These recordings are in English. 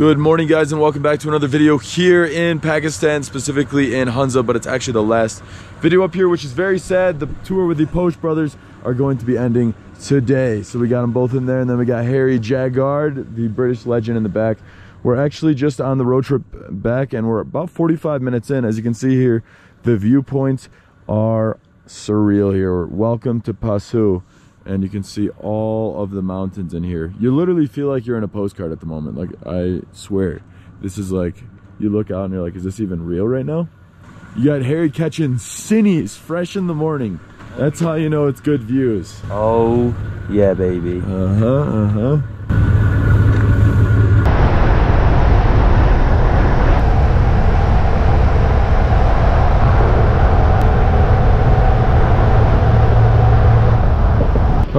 Good morning guys and welcome back to another video here in Pakistan, specifically in Hunza, but it's actually the last video up here, which is very sad. The tour with the Posh brothers are going to be ending today. So we got them both in there and then we got Harry Jaggard, the British legend in the back. We're actually just on the road trip back and we're about 45 minutes in. As you can see here, the viewpoints are surreal here. Welcome to Pasu and you can see all of the mountains in here. You literally feel like you're in a postcard at the moment. Like I swear, this is like, you look out and you're like, is this even real right now? You got Harry catching cinnies fresh in the morning. That's how you know it's good views. Oh, yeah, baby. Uh-huh, uh-huh.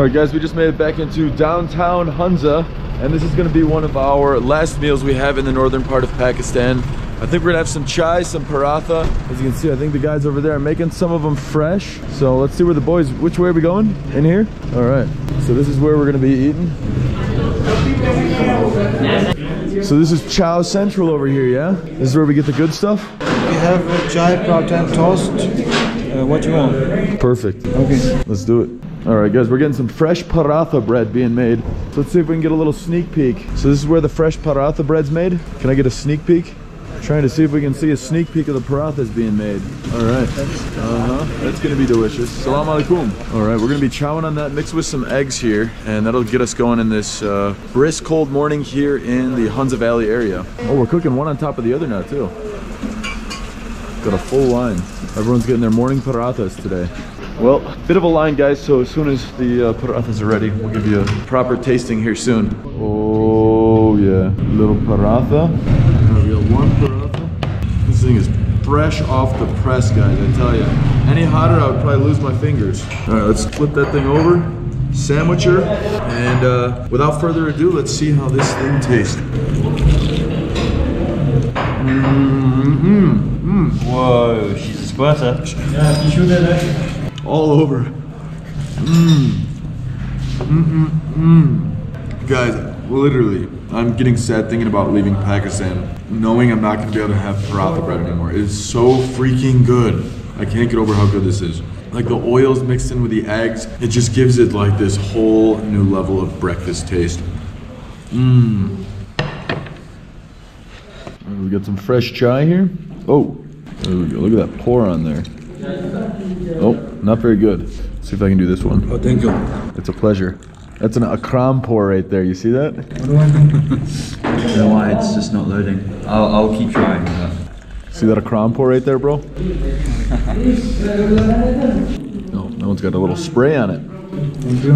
All right, guys, we just made it back into downtown Hunza, and this is gonna be one of our last meals we have in the northern part of Pakistan. I think we're gonna have some chai, some paratha. As you can see, I think the guys over there are making some of them fresh. So let's see where the boys, which way are we going? In here? All right, so this is where we're gonna be eating. So this is Chow Central over here, yeah? This is where we get the good stuff? We have a chai, paratha, and toast. Uh, what you want? Perfect. Okay. Let's do it. All right, guys, we're getting some fresh paratha bread being made. So let's see if we can get a little sneak peek. So this is where the fresh paratha bread's made. Can I get a sneak peek? Trying to see if we can see a sneak peek of the parathas being made. All right. Uh-huh. That's gonna be delicious. Salam alaikum. All right, we're gonna be chowing on that mixed with some eggs here, and that'll get us going in this uh, brisk cold morning here in the Hunza Valley area. Oh, we're cooking one on top of the other now too. Got a full line. Everyone's getting their morning parathas today. Well, bit of a line, guys. So as soon as the uh, parathas are ready, we'll give you a proper tasting here soon. Oh yeah, little paratha. We got one paratha. This thing is fresh off the press, guys. I tell you. Any hotter, I would probably lose my fingers. All right, let's flip that thing over, sandwicher, and uh, without further ado, let's see how this thing tastes. Mm-hmm. Mmm. Whoa, she's a squirter. All over. Mmm. Mmm. Mmm. Guys, literally, I'm getting sad thinking about leaving Pakistan, knowing I'm not gonna be able to have paratha bread anymore. It is so freaking good. I can't get over how good this is. Like the oils mixed in with the eggs, it just gives it like this whole new level of breakfast taste. Mmm. We got some fresh chai here. Oh, there we go. Look at that pour on there. Oh, not very good. Let's see if I can do this one. Oh, thank you. It's a pleasure. That's an akram pour right there. You see that? What do I do? You know why? It's just not loading. I'll, I'll keep trying. But... See that akram pour right there, bro? No, that one's got a little spray on it. Thank you.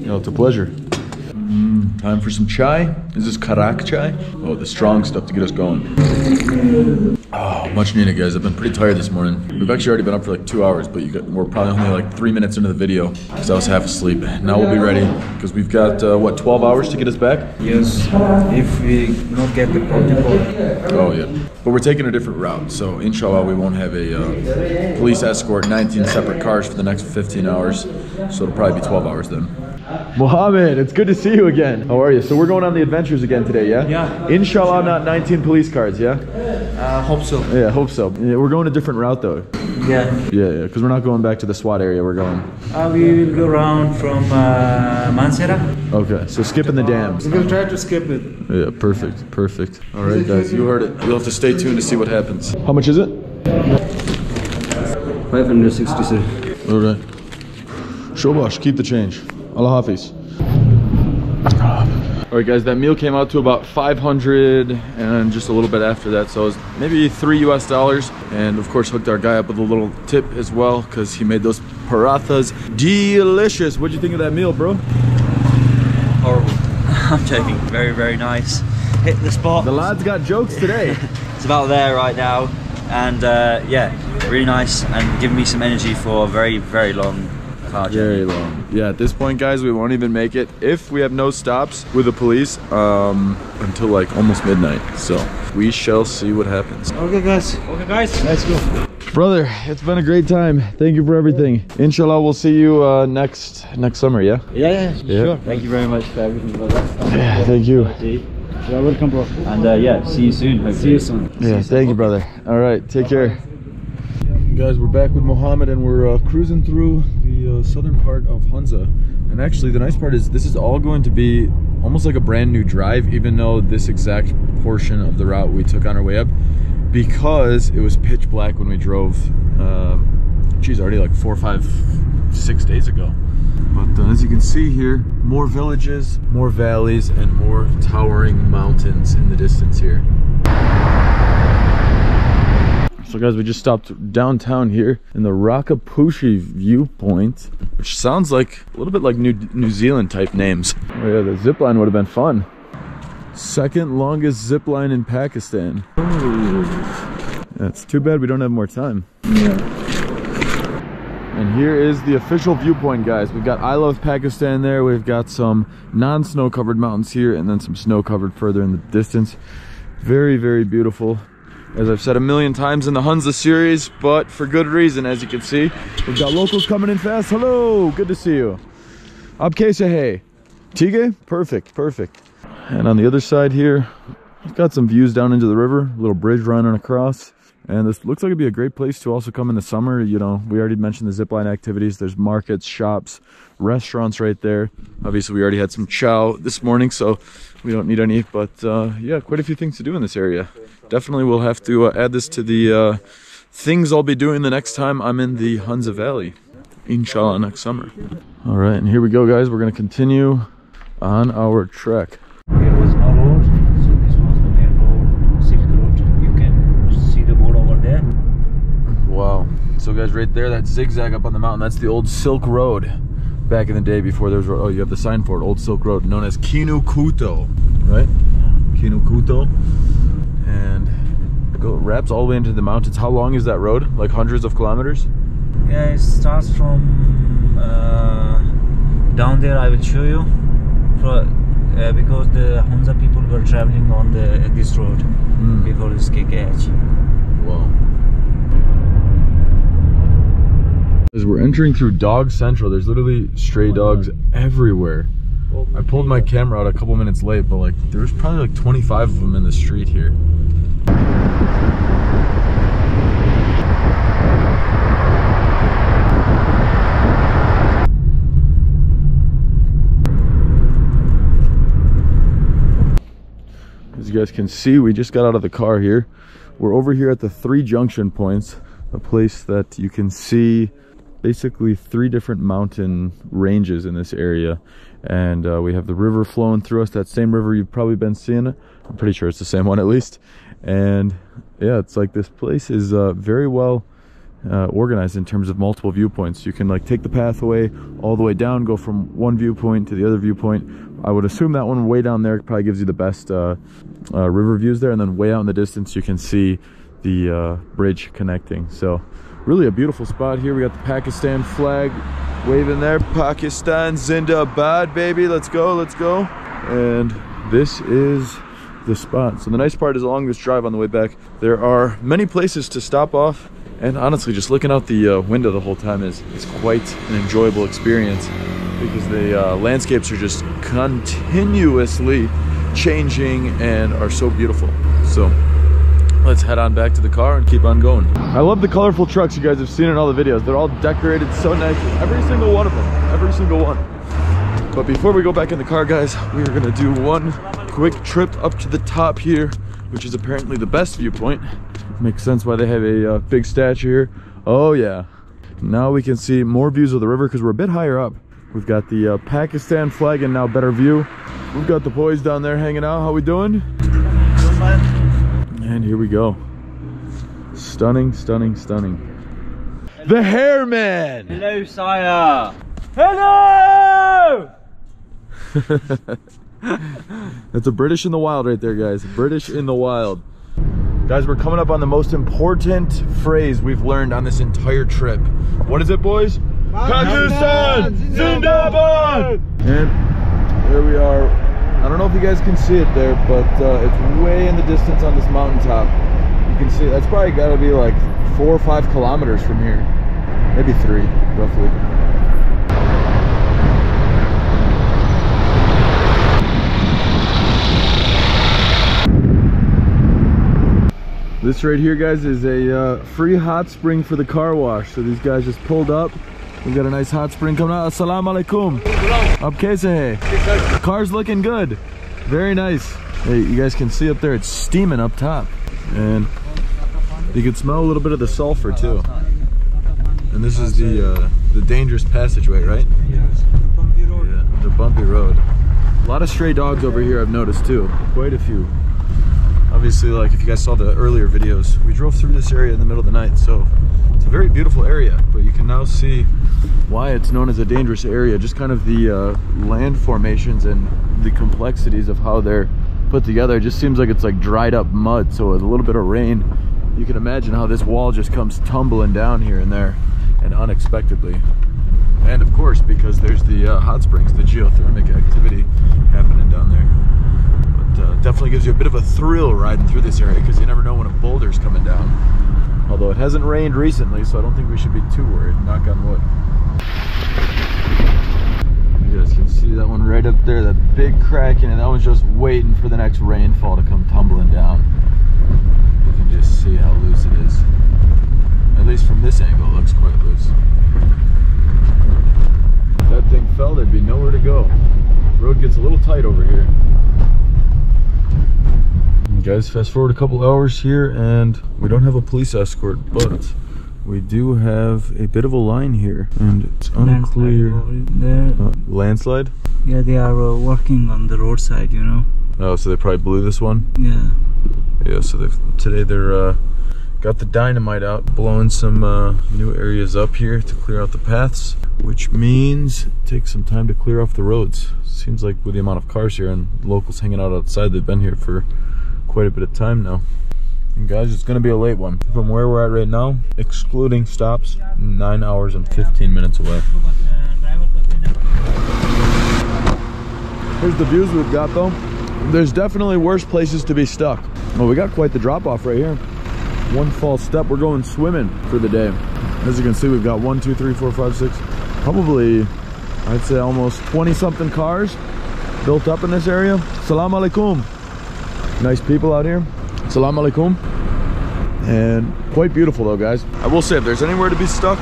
You know, it's a pleasure. Mm, time for some chai. Is this karak chai? Oh, the strong stuff to get us going. Oh, much needed, guys. I've been pretty tired this morning. We've actually already been up for like two hours, but you got, we're probably only like three minutes into the video because I was half asleep. Now we'll be ready because we've got, uh, what, 12 hours to get us back? Yes, if we not get the protocol. Oh, yeah. But we're taking a different route, so inshallah we won't have a uh, police escort, 19 separate cars for the next 15 hours. So it'll probably be 12 hours then. Mohammed, it's good to see you again. How are you? So we're going on the adventures again today, yeah? Yeah. Inshallah, not 19 police cars, yeah? Uh, hope so. Yeah, hope so. Yeah, we're going a different route though. Yeah. Yeah, yeah, because we're not going back to the SWAT area. We're going. Uh, we will go around from uh, Mansehra. Okay, so skipping the dams. We will try to skip it. Yeah, perfect, perfect. All right, guys, you heard it. You'll have to stay tuned to see what happens. How much is it? 566. All right. Shobash, keep the change. Allah Hafiz. All right, guys, that meal came out to about 500 and just a little bit after that. So it was maybe three US dollars. And of course, hooked our guy up with a little tip as well because he made those parathas delicious. What'd you think of that meal, bro? Horrible. I'm joking. Very, very nice. Hit the spot. The lads got jokes today. It's about there right now. And uh, yeah, really nice and giving me some energy for a very, very long car journey. Very long. Yeah, at this point, guys, we won't even make it if we have no stops with the police um, until like almost midnight. So we shall see what happens. Okay, guys. Okay, guys. Let's go. Brother, it's been a great time. Thank you for everything. Inshallah, we'll see you uh, next next summer. Yeah. Yeah, yeah, Yeah. sure. Thank you very much for everything. brother. Yeah. Thank you. See? You're welcome, bro. And uh, yeah, see you soon. Hopefully. See you soon. Yeah, thank you, brother. All right, take care. Guys, we're back with Mohammed and we're uh, cruising through uh, southern part of Hunza. And actually, the nice part is this is all going to be almost like a brand new drive, even though this exact portion of the route we took on our way up, because it was pitch black when we drove, um, geez, already like four, five, six days ago. But uh, as you can see here, more villages, more valleys, and more towering mountains in the distance here. So guys, we just stopped downtown here in the Rakaposhi viewpoint, which sounds like a little bit like New, New Zealand type names. Oh yeah, the zip line would have been fun. Second longest zip line in Pakistan. Yeah, it's too bad we don't have more time. Yeah. And here is the official viewpoint, guys. We've got I Love Pakistan there. We've got some non-snow covered mountains here and then some snow covered further in the distance. Very, very beautiful. As I've said a million times in the Hunza series, but for good reason, as you can see. We've got locals coming in fast. Hello, good to see you. Ab kaise hai? Tige? Perfect, perfect. And on the other side here, we've got some views down into the river, a little bridge running across. And this looks like it'd be a great place to also come in the summer. You know, we already mentioned the zipline activities. There's markets, shops, restaurants right there. Obviously, we already had some chow this morning, so we don't need any. But uh, yeah, quite a few things to do in this area. Definitely we'll have to uh, add this to the uh, things I'll be doing the next time I'm in the Hunza Valley. Inshallah, next summer. All right, and here we go, guys. We're going to continue on our trek. There was no road, so this was the main road, Silk Road. You can see the board over there. Wow. So guys, right there, that zigzag up on the mountain, that's the old Silk Road. Back in the day before there was, oh, you have the sign for it, Old Silk Road, known as Kinukuto, right? Kinukuto. And it go, wraps all the way into the mountains. How long is that road? Like hundreds of kilometers? Yeah, it starts from uh, down there. I will show you. For, uh, because the Hunza people were traveling on the this road Mm. before this KKH. Wow. As we're entering through Dog Central, there's literally stray dogs everywhere. I pulled my camera out a couple minutes late, but like there was probably like 25 of them in the street here. As you guys can see, we just got out of the car here. We're over here at the three junction points, a place that you can see basically three different mountain ranges in this area. And uh, we have the river flowing through us, that same river you've probably been seeing. I'm pretty sure it's the same one at least. And yeah, it's like this place is uh, very well uh, organized in terms of multiple viewpoints. You can like take the pathway all the way down, go from one viewpoint to the other viewpoint. I would assume that one way down there probably gives you the best uh, uh, river views there, and then way out in the distance you can see the uh, bridge connecting. So really a beautiful spot here. We got the Pakistan flag waving there. Pakistan Zindabad, baby. Let's go, let's go. And this is the spot. So the nice part is along this drive on the way back, there are many places to stop off. And honestly, just looking out the uh, window the whole time is, is quite an enjoyable experience because the uh, landscapes are just continuously changing and are so beautiful. So let's head on back to the car and keep on going. I love the colorful trucks you guys have seen in all the videos. They're all decorated so nicely. Every single one of them. Every single one. But before we go back in the car, guys, we are gonna do one quick trip up to the top here, which is apparently the best viewpoint. Makes sense why they have a uh, big statue here. Oh yeah. Now we can see more views of the river because we're a bit higher up. We've got the uh, Pakistan flag and now better view. We've got the boys down there hanging out. How we doing? And here we go. Stunning, stunning, stunning. The Hairman! Hello, sire. Hello! That's a British in the wild right there, guys. British in the wild. Guys, we're coming up on the most important phrase we've learned on this entire trip. What is it, boys? Pakistan Zindabad! And there we are. I don't know if you guys can see it there, but uh, it's way in the distance on this mountaintop. You can see that's probably got to be like four or five kilometers from here, maybe three, roughly. This right here, guys, is a uh, free hot spring for the car wash. So these guys just pulled up, we got a nice hot spring coming out. Assalamu alaikum. Up kaise Car's looking good. Very nice. Hey, you guys can see up there, it's steaming up top. And you can smell a little bit of the sulfur too. And this is the uh, the dangerous passageway, right? Yes. Yeah, the bumpy road. A lot of stray dogs over here I've noticed too. Quite a few. Obviously, like if you guys saw the earlier videos, we drove through this area in the middle of the night, so it's a very beautiful area, but you can now see why it's known as a dangerous area. Just kind of the uh, land formations and the complexities of how they're put together. It just seems like it's like dried up mud, so with a little bit of rain, you can imagine how this wall just comes tumbling down here and there and unexpectedly. And of course, because there's the uh, hot springs, the geothermic activity happening down there. But uh, definitely gives you a bit of a thrill riding through this area because you never know when a boulder's coming down. Although it hasn't rained recently, so I don't think we should be too worried, knock on wood. You guys can see that one right up there, that big crack in it. That one's just waiting for the next rainfall to come tumbling down. You can just see how loose it is. At least from this angle, it looks quite loose. If that thing fell, there'd be nowhere to go. Road gets a little tight over here. Guys, fast forward a couple hours here, and we don't have a police escort, but we do have a bit of a line here, and it's unclear. There, Uh, landslide? yeah, they are uh, working on the roadside. You know. Oh, so they probably blew this one. Yeah. Yeah, so they've today they're uh, got the dynamite out, blowing some uh, new areas up here to clear out the paths, which means it takes some time to clear off the roads. Seems like with the amount of cars here and locals hanging out outside, they've been here for quite a bit of time now. And guys, it's gonna be a late one. From where we're at right now, excluding stops, nine hours and 15 minutes away. Here's the views we've got though. There's definitely worse places to be stuck. Well, we got quite the drop off right here. One false step, we're going swimming for the day. As you can see, we've got one, two, three, four, five, six, probably, I'd say almost 20 something cars built up in this area. Salam alaikum. Nice people out here. Salam alaikum. And quite beautiful though, guys. I will say, if there's anywhere to be stuck,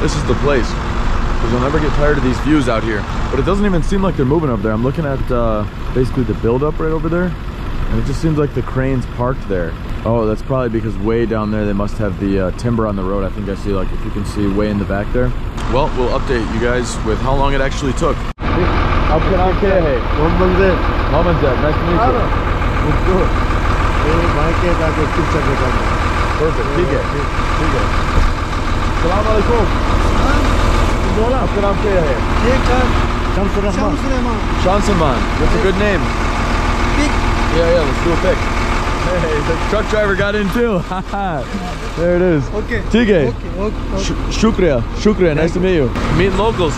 this is the place because you'll never get tired of these views out here. But it doesn't even seem like they're moving up there. I'm looking at uh, basically the buildup right over there, and it just seems like the crane's parked there. Oh, that's probably because way down there they must have the uh, timber on the road. I think I see like if you can see way in the back there. Well, we'll update you guys with how long it actually took. How can I say hey? Mohammed Zed, nice to meet you. Let's do it. Perfect. Big guy. Big guy. Salam alaikum. Salam. Salam Kaya. Shamsul Rahman. Shamsul Rahman. That's a good name. Pick. Yeah, yeah, let's do a pick. Hey, the truck driver got in too. there it is. Okay. Tige. Okay, okay, okay. Sh shukriya. Shukriya. Nice to meet you. Meeting locals.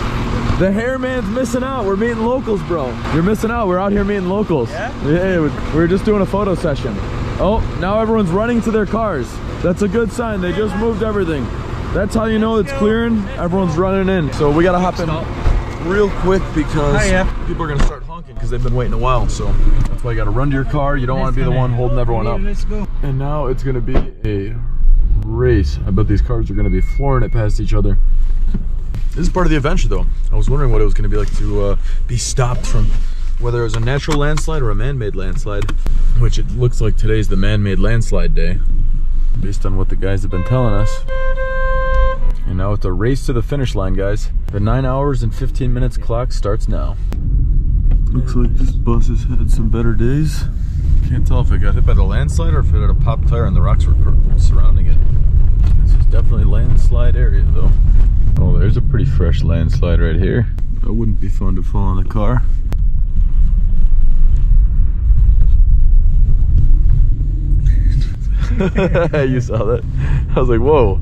The hair man's missing out. We're meeting locals, bro. You're missing out. We're out here meeting locals. Yeah? Yeah, we're just doing a photo session. Oh, now everyone's running to their cars. That's a good sign. They just moved everything. That's how you know it's clearing. Everyone's running in. So we gotta hop in real quick because people are gonna start honking because they've been waiting a while. So that's why you gotta run to your car. You don't want to be the one holding everyone up. Let's go. And now it's going to be a race. I bet these cars are going to be flooring it past each other. This is part of the adventure, though. I was wondering what it was going to be like to uh, be stopped from whether it was a natural landslide or a man-made landslide, which it looks like today's the man-made landslide day, based on what the guys have been telling us. And now it's a race to the finish line, guys. The 9 hours and 15 minutes clock starts now. Looks like this bus has had some better days. Can't tell if it got hit by the landslide or if it had a pop tire and the rocks were surrounding it. This is definitely landslide area though. Oh, there's a pretty fresh landslide right here. That wouldn't be fun to fall in the car. you saw that? I was like, whoa.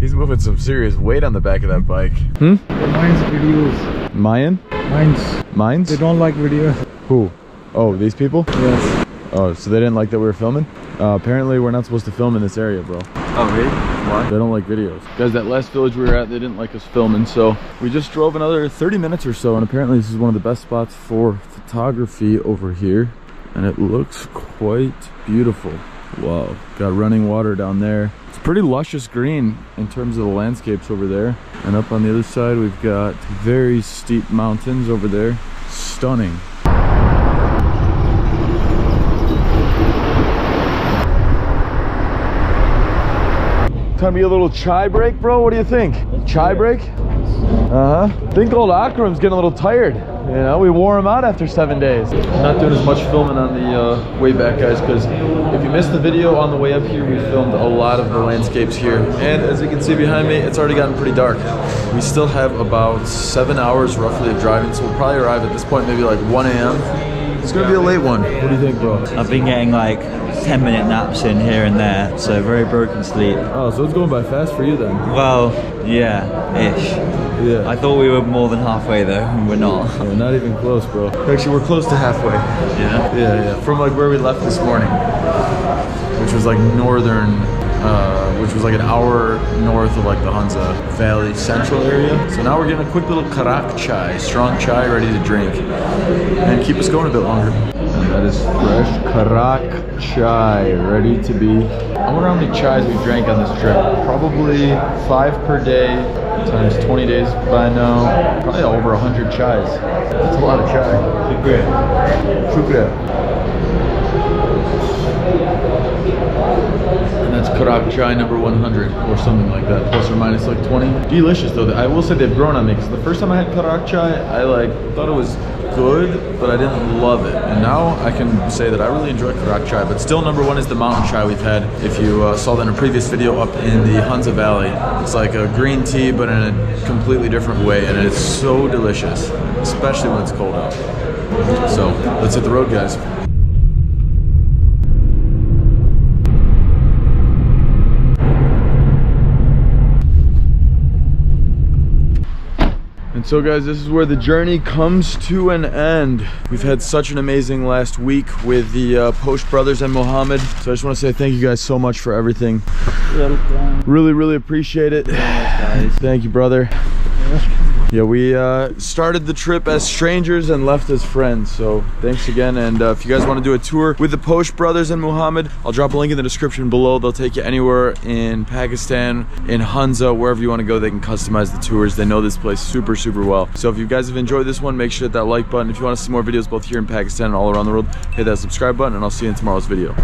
He's moving some serious weight on the back of that bike. Hmm? Mine's videos. Mayan? Mine's. Mines? They don't like videos. Who? Oh, these people? Yes. Oh, so they didn't like that we were filming? Uh, apparently, we're not supposed to film in this area, bro. Oh, really? Why? They don't like videos. Guys, that last village we were at, they didn't like us filming, so we just drove another 30 minutes or so, and apparently this is one of the best spots for photography over here, and it looks quite beautiful. Whoa, got running water down there. It's pretty luscious green in terms of the landscapes over there. And up on the other side, we've got very steep mountains over there. Stunning. Time to get a little chai break, bro. What do you think? Chai break? Uh huh. think old Akram's getting a little tired. You know, we wore him out after seven days. Not doing as much filming on the uh, way back, guys, because if you missed the video on the way up here, we filmed a lot of the landscapes here. And as you can see behind me, it's already gotten pretty dark. We still have about seven hours roughly of driving, so we'll probably arrive at this point maybe like 1 a.m. It's gonna be a late one. What do you think, bro? I've been getting like 10 minute naps in here and there, so very broken sleep. Oh, so it's going by fast for you then? Well, yeah, ish. Yeah. I thought we were more than halfway though, and we're not. Yeah, not even close, bro. Actually, we're close to halfway. Yeah. Yeah, yeah. From like where we left this morning, which was like northern, uh, which was like an hour north of like the Hunza Valley Central area. So now we're getting a quick little karak chai, strong chai ready to drink, and keep us going a bit longer. That is fresh karak chai ready to be. I wonder how many chais we drank on this trip. Probably five per day times 20 days by now. Probably over 100 chais. That's a lot of chai. Shukriya. Shukriya. And that's Karak Chai number 100 or something like that, plus or minus like 20. Delicious though. I will say they've grown on me because the first time I had Karak Chai, I like thought it was good, but I didn't love it. And now I can say that I really enjoy Karak Chai, but still number one is the mountain chai we've had. If you uh, saw that in a previous video up in the Hunza Valley, it's like a green tea, but in a completely different way, and it's so delicious, especially when it's cold out. So let's hit the road, guys. So guys, this is where the journey comes to an end. We've had such an amazing last week with the uh, Posh Brothers and Mohammed. So I just want to say thank you guys so much for everything. Welcome. Really, really appreciate it. Thank you, brother. Yeah, we uh, started the trip as strangers and left as friends. So thanks again. And uh, if you guys want to do a tour with the Posh brothers and Muhammad, I'll drop a link in the description below. They'll take you anywhere in Pakistan, in Hunza, wherever you want to go. They can customize the tours. They know this place super, super well. So if you guys have enjoyed this one, make sure hit that like button. If you want to see more videos both here in Pakistan and all around the world, hit that subscribe button and I'll see you in tomorrow's video.